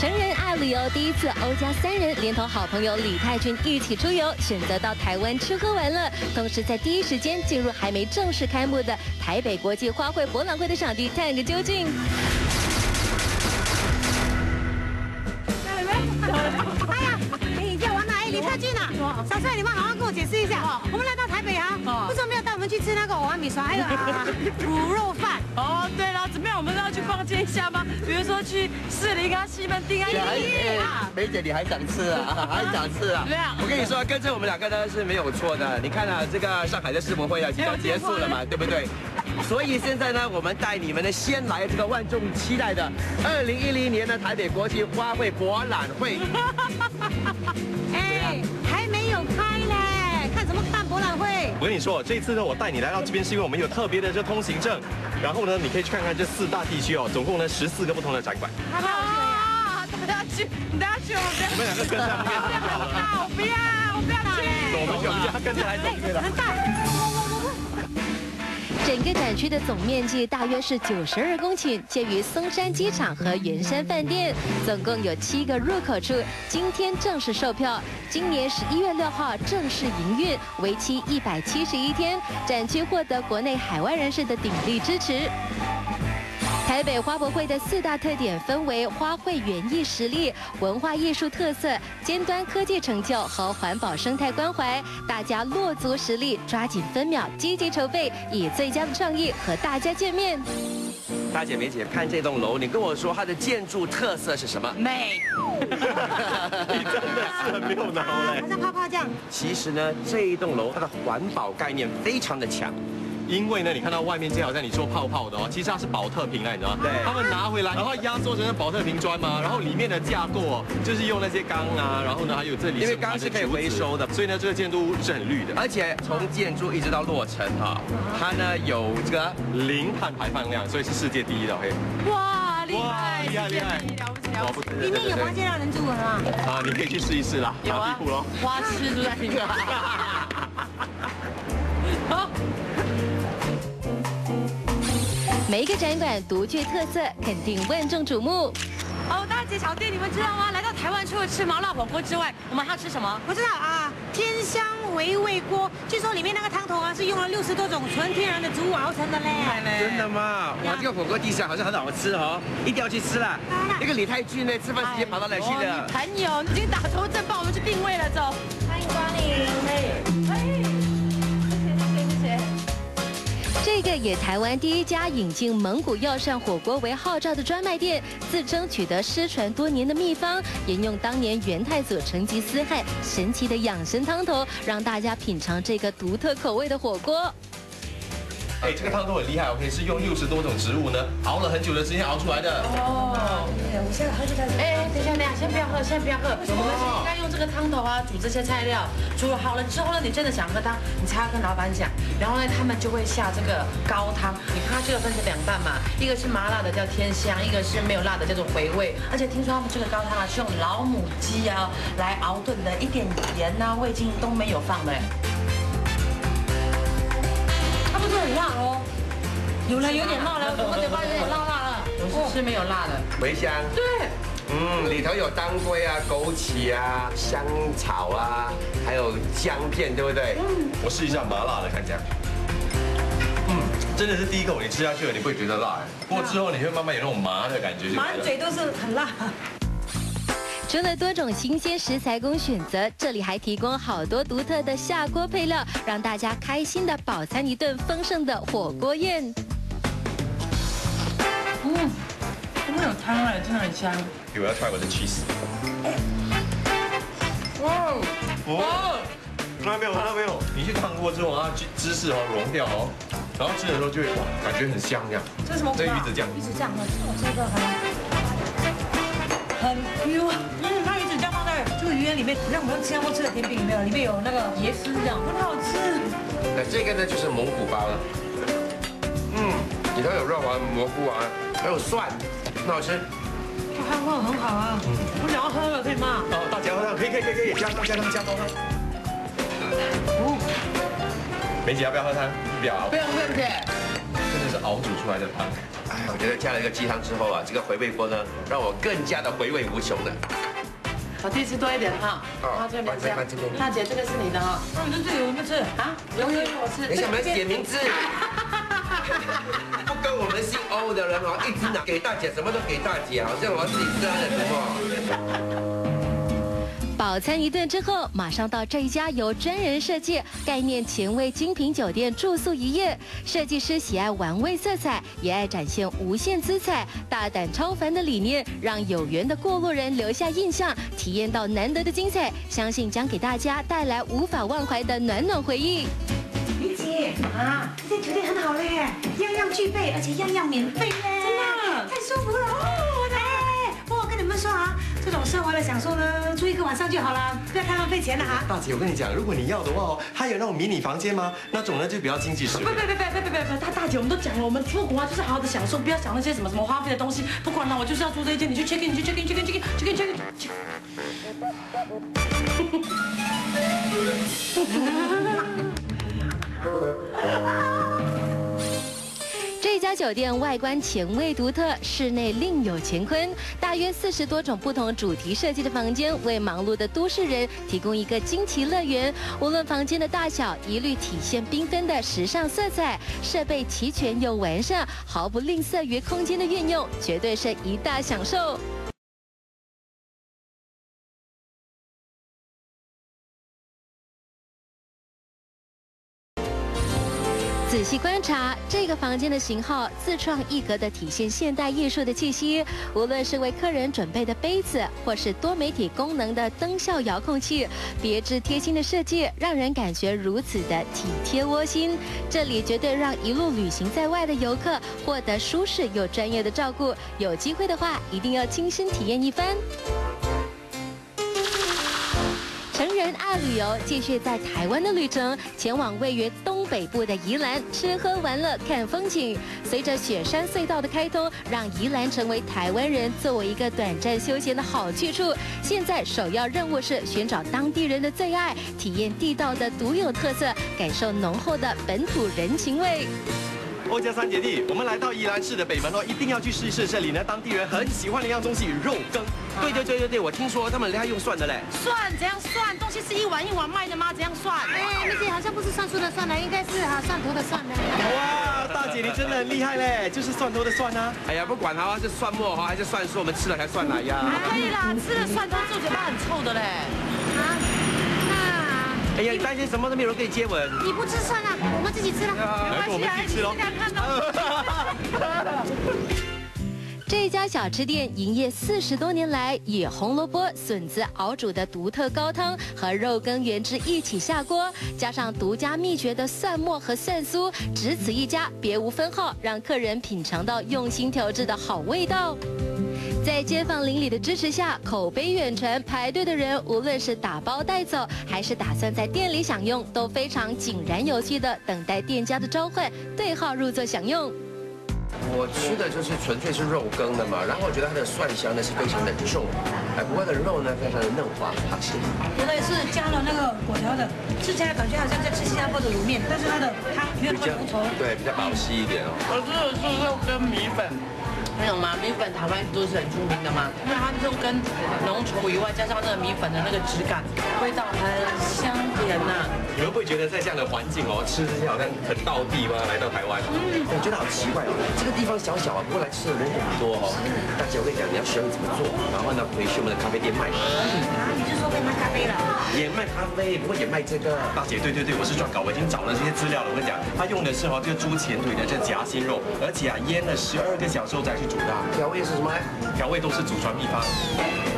成人爱旅游第一次，欧家三人连同好朋友李泰君一起出游，选择到台湾吃喝玩乐，同时在第一时间进入还没正式开幕的台北国际花卉博览会的场地，探个究竟。哎呀，你叫王哪？哎，李泰君啊，小帅，你们好好跟我解释一下。去吃那个瓦米刷还有啊卤肉饭？哦，对了，怎么样？我们都要去逛街一下吗？比如说去士林啊、西门町啊、哎，梅姐，你还想吃啊？还想吃啊？怎么样？我跟你说，跟着我们两个呢是没有错的。你看啊，这个上海的世博会啊即将结束了嘛，对不对？所以现在呢，我们带你们呢先来这个万众期待的二零一零年的台北国际花卉博览会。我跟你说，这一次呢，我带你来到这边是因为我们有特别的这通行证，然后呢，你可以去看看这四大地区哦，总共呢十四个不同的展馆。啊，大家去，大家去，我们我们两个跟上面我不要，我不要去。走，我们去，我们家跟着来走，对了。很大。整个展区的总面积大约是九十二公顷，介于松山机场和圆山饭店，总共有七个入口处。今天正式售票，今年十一月六号正式营运，为期一百七十一天。展区获得国内海外人士的鼎力支持。台北花博会的四大特点分为花卉园艺实力、文化艺术特色、尖端科技成就和环保生态关怀。大家落足实力，抓紧分秒，积极筹备，以最佳的创意和大家见面。大姐、梅姐，看这栋楼，你跟我说它的建筑特色是什么？美。你真的是很没有脑嘞好。像泡泡酱。其实呢，这一栋楼它的环保概念非常的强。因为呢，你看到外面这好像你做泡泡的哦，其实它是保特瓶来，你知道吗？对他们拿回来，然后压缩成保特瓶砖嘛，然后里面的架构哦，就是用那些钢啊，然后呢还有这里因为钢是可以回收的所以呢这个建筑物是很绿的，而且从建筑一直到落成哈，它呢有这个零碳排放量，所以是世界第一的，OK？哇，厉害，厉害厉害了不起了不起。里面有房间让人住的吗？啊，你可以去试一试啦，有啊花痴都在里面。每一个展馆独具特色，肯定万众瞩目。哦，大姐小弟，你们知道吗？来到台湾除了吃麻辣火锅之外，我们还要吃什么？不知道啊，天香回味锅，据说里面那个汤头啊是用了六十多种纯天然的植物熬成的嘞。真的吗？哇，这个火锅地上好像很好吃哦，一定要去吃啦。那个李太君呢，吃饭时间跑到哪去哦了？你朋友已经打头阵，帮我们去定位了，走。欢迎光临。也台湾第一家引进蒙古药膳火锅为号召的专卖店，自称取得失传多年的秘方，沿用当年元太祖成吉思汗神奇的养生汤头，让大家品尝这个独特口味的火锅。哎，这个汤头很厉害我可以是用六十多种植物呢，熬了很久的时间熬出来的。哦，我现在喝就开先不要喝，先不要喝。我们是应该用这个汤头啊，煮这些菜料，煮好了之后呢，你真的想喝汤，你才要跟老板讲，然后呢，他们就会下这个高汤。你看它这个分成两半嘛，一个是麻辣的叫天香，一个是没有辣的叫做回味。而且听说他们这个高汤啊是用老母鸡啊来熬炖的，一点盐呐、味精都没有放的。哎它不是很辣哦，有了有点辣了，我嘴巴有点辣辣了。我是吃没有辣的。回香，对。嗯，里头有当归啊、枸杞啊、香草啊，还有姜片，对不对？嗯我试一下麻辣的，看起来。嗯，真的是第一口你吃下去了，你不会觉得辣，哎不过之后你会慢慢有那种麻的感觉。满嘴都是很辣。除了多种新鲜食材供选择，这里还提供好多独特的下锅配料，让大家开心的饱餐一顿丰盛的火锅宴。真的有汤哎，真的很香。我要 try 我的 cheese。哇哦，看到没有？看到没有？你去烫过之后，它芝芝士哦融掉哦，然后吃的时候就会哇，感觉很香这样。这是什么这个鱼子酱，鱼子酱，我这个很很 Q，嗯，它鱼子酱放在这个鱼圆里面，像我们新加坡吃的甜品里面有，里面有那个椰丝这样，很好吃。那这个呢就是蒙古包了。嗯，里头有肉啊、蘑菇啊，还有蒜，很好吃。它味很好啊，我想要喝了，可以吗？哦，大姐喝，可以可以可以可以，加汤加汤加汤喝。梅姐要不要喝汤？不要，不用不用不用，真的是熬煮出来的汤。哎我觉得加了一个鸡汤之后啊，这个回味锅呢，让我更加的回味无穷了。我第一次多一点哈。啊这边这样大姐，这个是你的哈。那，你这里我们吃啊，有有有，我吃。等一下，我们要写名字。不跟我们姓欧的人哦，一直拿给大姐，什么都给大姐，好像我自己吃她的什么。饱餐一顿之后，马上到这一家由专人设计、概念前卫精品酒店住宿一夜。设计师喜爱玩味色彩，也爱展现无限姿彩，大胆超凡的理念，让有缘的过路人留下印象，体验到难得的精彩，相信将给大家带来无法忘怀的暖暖回忆。李姐啊，这间酒店很好嘞，样样具备，而且样样免费嘞，真的太舒服了哦！哎，不过我跟你们说啊，这种奢华的享受呢，住一个晚上就好了，不要太浪费钱了哈。大姐，我跟你讲，如果你要的话哦，它有那种迷你房间吗？那种呢就比较经济实惠不。不不不不不不，大大姐，我们都讲了，我们出国啊就是好好的享受，不要想那些什么什么花费的东西。不管了，我就是要住这一间，你去 check in，你去 check in，check in，check in，check in，check in。酒店外观前卫独特，室内另有乾坤。大约四十多种不同主题设计的房间，为忙碌的都市人提供一个惊奇乐园。无论房间的大小，一律体现缤纷的时尚色彩，设备齐全又完善，毫不吝啬于空间的运用，绝对是一大享受。仔细观察这个房间的型号，自创一格的体现现代艺术的气息。无论是为客人准备的杯子，或是多媒体功能的灯效遥控器，别致贴心的设计，让人感觉如此的体贴窝心。这里绝对让一路旅行在外的游客获得舒适又专业的照顾。有机会的话，一定要亲身体验一番。成人爱旅游，继续在台湾的旅程，前往位于东北部的宜兰，吃喝玩乐看风景。随着雪山隧道的开通，让宜兰成为台湾人作为一个短暂休闲的好去处。现在首要任务是寻找当地人的最爱，体验地道的独有特色，感受浓厚的本土人情味。欧家三姐弟，我们来到宜兰市的北门哦，一定要去试一试这里呢当地人很喜欢的一样东西——肉羹。对对对对对，我听说他们还用蒜的嘞。蒜怎样蒜？东西是一碗一碗卖的吗？怎样蒜？哎，那姐好像不是算数的蒜呢，应该是哈蒜头的蒜呢。哇，大姐你真的很厉害嘞，就是蒜头的蒜啊。哎呀，不管它是蒜末哈还是蒜素，我们吃了才算来呀。可以啦，吃了蒜头之后嘴巴很臭的嘞。啊，那哎呀，你担心什么都没有人跟你接吻。你不吃算了？我们自己吃了。来，我们自己吃喽。这家小吃店营业四十多年来，以红萝卜、笋子熬煮的独特高汤和肉羹原汁一起下锅，加上独家秘诀的蒜末和蒜酥，只此一家，别无分号，让客人品尝到用心调制的好味道。在街坊邻里的支持下，口碑远传，排队的人无论是打包带走，还是打算在店里享用，都非常井然有序的等待店家的召唤，对号入座享用。我吃的就是纯粹是肉羹的嘛，然后我觉得它的蒜香呢是非常的重，哎，不过它的肉呢非常的嫩滑好吃。原来是加了那个果条的，吃起来感觉好像在吃新加坡的卤面，但是它的汤没有那么浓稠。对，比较保稀一点哦。我吃的是肉跟米粉，你有吗？米粉台湾都是很出名的嘛，因为它肉跟浓稠以外，加上那个米粉的那个质感，味道很香甜呐、你们不会觉得在这样的环境哦，吃这些好像很道地吗？来到台湾，嗯我觉得好奇怪哦，这个地方小小啊，不过来吃的人很多哦。大姐，我跟你讲，你要学会怎么做，然后呢回去我们的咖啡店卖，啊，你就说可以卖咖啡了。也卖咖啡，不过也卖这个。大姐，对对对，我是撰稿，我已经找了这些资料了。我跟你讲，他用的是哦这个猪前腿的这夹心肉，而且啊腌了十二个小时后再去煮的，调味是什么呢？调味都是祖传秘方。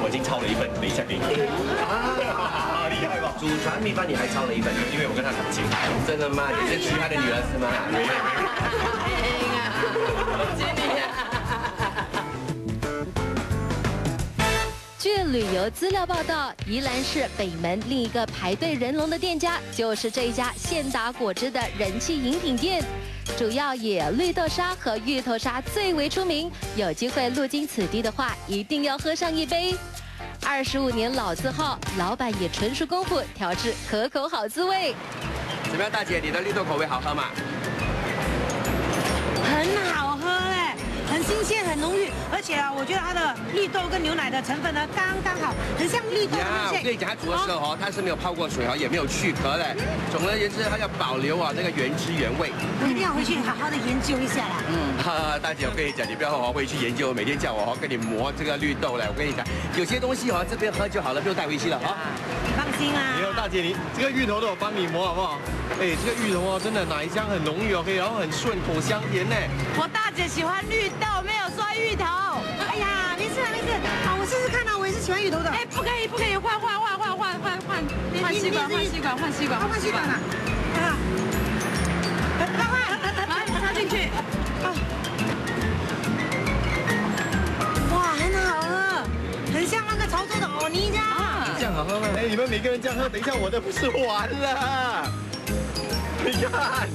我已经抄了一份，等一下给你。啊，厉害吧？祖传秘方你还抄了一份，因为我跟他很亲。真的吗？你是娶他的女儿是吗？据旅游资料报道，宜兰市北门另一个排队人龙的店家，就是这一家现打果汁的人气饮品店，主要以绿豆沙和芋头沙最为出名。有机会路经此地的话，一定要喝上一杯。二十五年老字号，老板也纯熟功夫，调制可口好滋味。怎么样，大姐，你的绿豆口味好喝吗？很好新鲜，很浓郁，而且啊，我觉得它的绿豆跟牛奶的成分呢刚刚好，很像绿豆的呀，路线。我跟你讲，它煮的时候哦，它是没有泡过水哦，也没有去壳嘞。总而言之，它要保留啊那个原汁原味。我一定要回去好好的研究一下啦。嗯哈，大姐，我跟你讲，你不要好好回去研究，每天叫我好好跟你磨这个绿豆嘞。我跟你讲，有些东西哦，这边喝就好了，不用带回去了啊。你放心啦。没有大姐，你这个芋头都我帮你磨好不好？哎，这个芋头哦，真的奶香很浓郁哦，可以，然后很顺口香甜呢。我大姐喜欢绿豆，没有说芋头。哎呀，没事啊，没事。好，我试试看啊，我也是喜欢芋头的。哎，不可以，不可以，换换换换换换换换吸管，换吸管，换吸管，换吸管啊。啊。快换！来插进去。哇，很好喝，很像那个潮州的藕泥这样。这样好喝吗？哎，你们每个人这样喝，等一下我的不是完了。你看，